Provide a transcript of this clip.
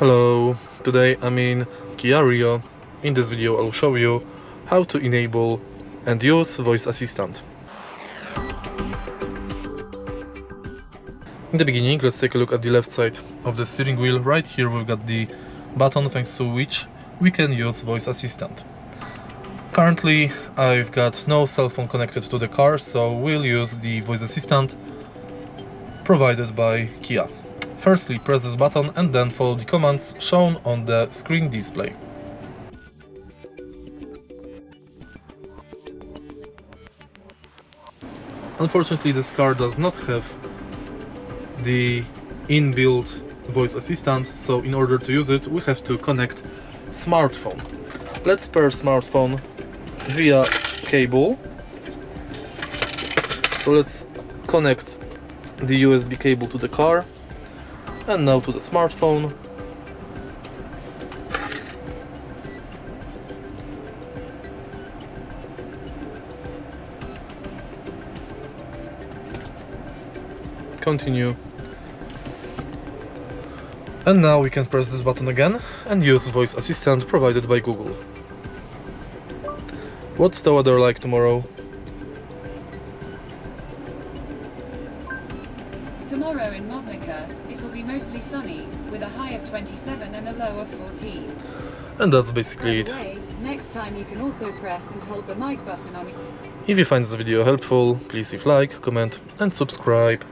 Hello, today I'm in Kia Rio. In this video I'll show you how to enable and use voice assistant. In the beginning, let's take a look at the left side of the steering wheel. Right here we've got the button thanks to which we can use voice assistant. Currently I've got no cell phone connected to the car, so we'll use the voice assistant provided by Kia. Firstly, press this button and then follow the commands shown on the screen display. Unfortunately, this car does not have the inbuilt voice assistant, so in order to use it, we have to connect smartphone. Let's pair smartphone via cable. So let's connect the USB cable to the car and now to the smartphone. Continue. And now we can press this button again and use voice assistant provided by Google. What's the weather like tomorrow? Tomorrow in Modnica, it will be mostly sunny, with a high of 27 and a low of 14. And that's basically it. way, next time you can also press and hold the mic button on If you find this video helpful, please leave like, comment and subscribe.